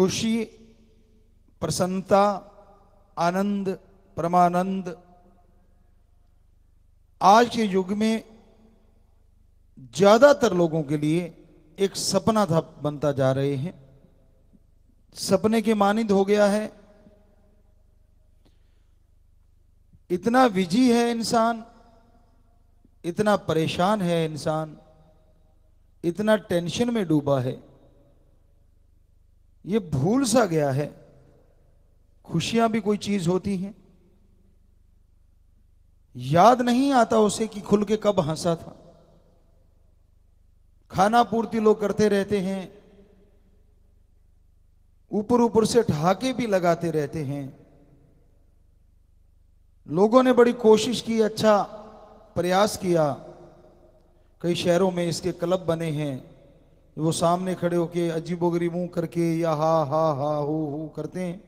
खुशी, प्रसन्नता, आनंद, परमानंद। आज के युग में ज़्यादातर लोगों के लिए एक सपना था बनता जा रहे हैं। सपने के मानिंद हो गया है। इतना विजी है इंसान, इतना परेशान है इंसान, इतना टेंशन में डूबा है। ये भूल सा गया है। खुशियाँ भी कोई चीज़ होती हैं। याद नहीं आता उसे कि खुल के कब हंसा था। खाना पूर्ति लोग करते रहते हैं। ऊपर ऊपर से ठहाके भी लगाते रहते हैं। लोगों ने बड़ी कोशिश की अच्छा प्रयास किया। कई शहरों में इसके क्लब बने हैं। वो सामने खड़े होके अजीबोगरी मुँह करके या हा हा हा, हो हो करते हैं,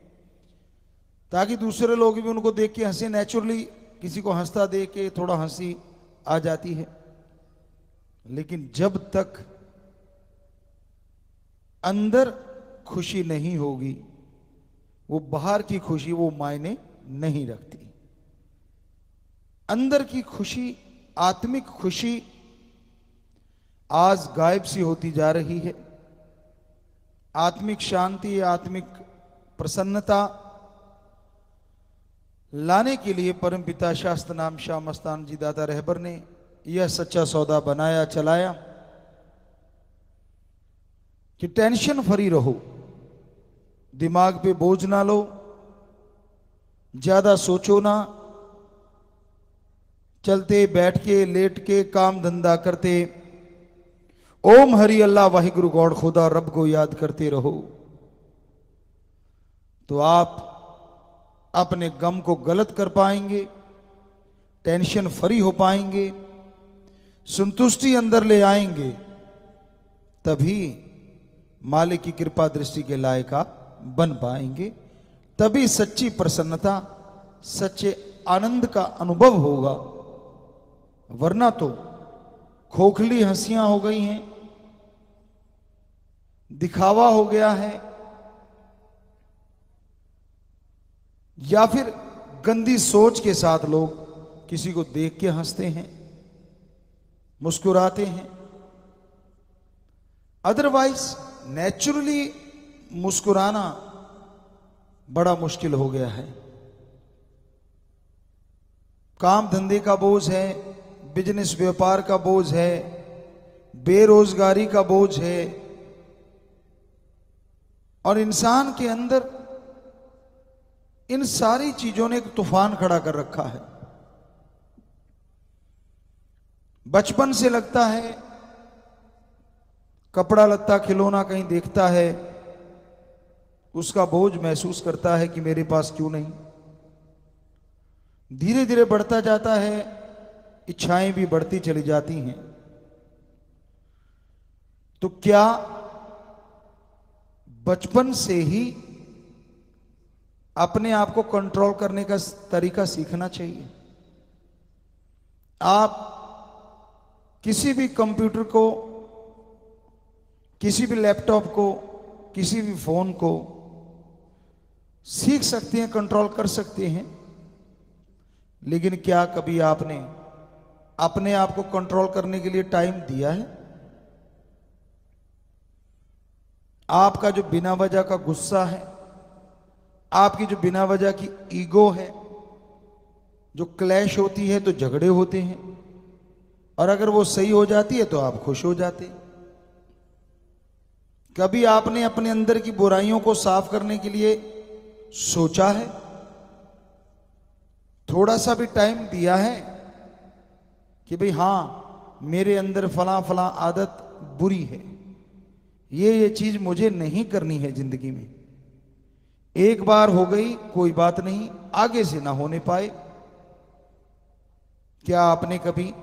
ताकि दूसरे लोग भी उनको देख के हंसे। नेचुरली किसी को हंसता देख के थोड़ा हँसी आ जाती है। लेकिन जब तक अंदर खुशी नहीं होगी, वो बाहर की खुशी वो मायने नहीं रखती। अंदर की खुशी, आत्मिक खुशी आज गायब सी होती जा रही है। आत्मिक शांति, आत्मिक प्रसन्नता लाने के लिए परम पिता शास्त्र नाम शाह मस्तान जी दादा रहबर ने यह सच्चा सौदा बनाया, चलाया कि टेंशन फ्री रहो, दिमाग पे बोझ ना लो, ज़्यादा सोचो ना, चलते बैठ के लेट के काम धंधा करते ओम हरि अल्लाह, वाहिगुरु गौड़, खुदा रब को याद करते रहो। तो आप अपने गम को गलत कर पाएँगे, टेंशन फ्री हो पाएँगे, संतुष्टि अंदर ले आएँगे, तभी मालिक की कृपा दृष्टि के लायक आप बन पाएँगे। तभी सच्ची प्रसन्नता, सच्चे आनंद का अनुभव होगा। वरना तो खोखली हंसियाँ हो गई हैं। दिखावा हो गया है, या फिर गंदी सोच के साथ लोग किसी को देख के हँसते हैं, मुस्कुराते हैं। अदरवाइज़ नेचुरली मुस्कुराना बड़ा मुश्किल हो गया है। काम धंधे का बोझ है बिज़नेस व्यापार का बोझ है, बेरोजगारी का बोझ है और इंसान के अंदर इन सारी चीज़ों ने एक तूफ़ान खड़ा कर रखा है। बचपन से लगता है, कपड़ा लत्ता खिलौना कहीं देखता है, उसका बोझ महसूस करता है कि मेरे पास क्यों नहीं। धीरे धीरे बढ़ता जाता है, इच्छाएँ भी बढ़ती चली जाती हैं। तो क्या बचपन से ही अपने आप को कंट्रोल करने का तरीका सीखना चाहिए। आप किसी भी कंप्यूटर को, किसी भी लैपटॉप को, किसी भी फ़ोन को सीख सकते हैं कंट्रोल कर सकते हैं, लेकिन क्या कभी आपने अपने आप को कंट्रोल करने के लिए टाइम दिया है? आपका जो बिना वजह का गुस्सा है, आपकी जो बिना वजह की ईगो है, जो क्लैश होती है तो झगड़े होते हैं। और अगर वो सही हो जाती है तो आप खुश हो जाते कभी आपने अपने अंदर की बुराइयों को साफ़ करने के लिए सोचा है? थोड़ा सा भी टाइम दिया है कि भाई हाँ, मेरे अंदर फला फला आदत बुरी है। ये ये चीज़ मुझे नहीं करनी है ज़िंदगी में। एक बार हो गई, कोई बात नहीं, आगे से ना होने पाए। क्या आपने कभी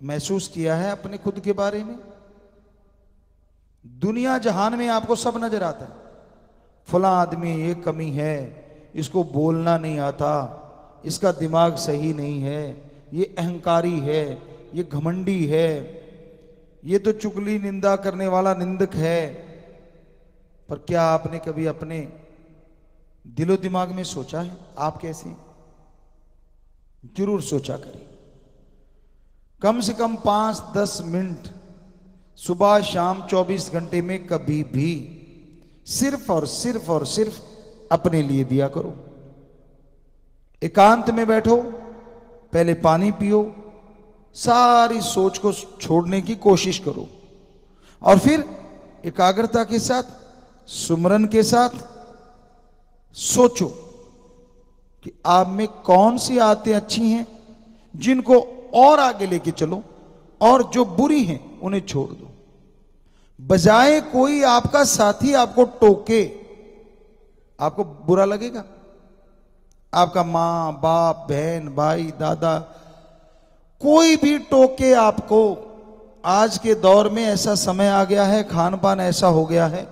महसूस किया है अपने खुद के बारे में? दुनिया जहान में आपको सब नज़र आता है। फला आदमी ये कमी है, इसको बोलना नहीं आता, इसका दिमाग सही नहीं है, ये अहंकारी है, ये घमंडी है ये तो चुगली निंदा करने वाला निंदक है, पर क्या आपने कभी अपने दिलो दिमाग में सोचा है? आप कैसे? ज़रूर सोचा करें कम से कम पाँच दस मिनट सुबह शाम 24 घंटे में कभी भी सिर्फ़ और सिर्फ़ और सिर्फ़ अपने लिए दिया करो। एकांत में बैठो, पहले पानी पियो सारी सोच को छोड़ने की कोशिश करो। और फिर एकाग्रता के साथ, सुमरन के साथ सोचो कि आप में कौन सी आदतें अच्छी हैं, जिनको और आगे लेके चलो और जो बुरी हैं, उन्हें छोड़ दो। बजाय कोई आपका साथी आपको टोके, आपको बुरा लगेगा। आपका माँ, बाप, बहन, भाई, दादा कोई भी टोके आपको, आज के दौर में ऐसा समय आ गया है खान पान ऐसा हो गया है।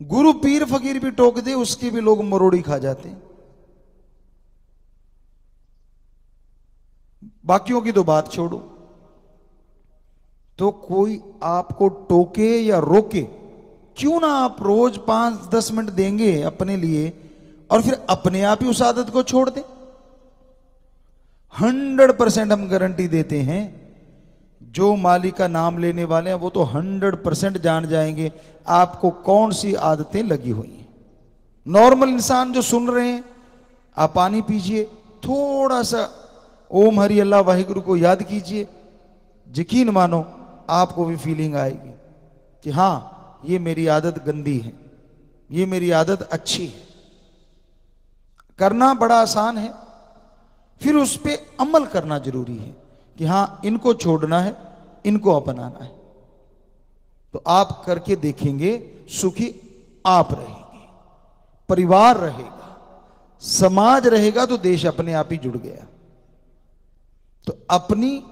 गुरु पीर फकीर भी टोक दे, उसकी भी लोग मरोड़ी खा जाते बाकियों की तो बात छोड़ो। तो कोई आपको टोके या रोके, क्यों ना आप रोज पाँच दस मिनट देंगे अपने लिए, और फिर अपने आप ही उस आदत को छोड़ दें? हंड्रेड परसेंट हम गारंटी देते हैं। जो मालिक का नाम लेने वाले हैं, वो तो हंड्रेड परसेंट जान जाएँगे, आपको कौन सी आदतें लगी हुई हैं। नॉर्मल इंसान जो सुन रहे हैं, आप पानी पीजिए, थोड़ा सा ओम हरि अल्लाह वाहिगुरु को याद कीजिए। यकीन मानो, आपको भी फीलिंग आएगी कि हाँ ये मेरी आदत गंदी है, ये मेरी आदत अच्छी है। करना बड़ा आसान है। फिर उस पर अमल करना ज़रूरी है कि हाँ, इनको छोड़ना है, इनको अपनाना है। तो आप करके देखेंगे, सुखी आप रहेंगे, परिवार रहेगा, समाज रहेगा तो देश अपने आप ही जुड़ गया। तो अपनी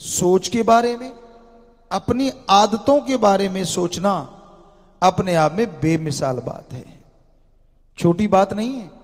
सोच के बारे में, अपनी आदतों के बारे में सोचना अपने आप में बेमिसाल बात है। छोटी बात नहीं है